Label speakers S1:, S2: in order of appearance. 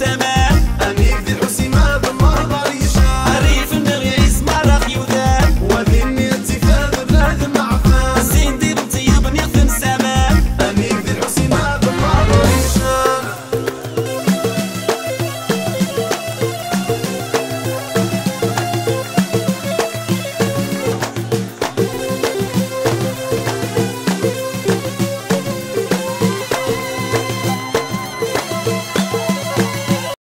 S1: seme.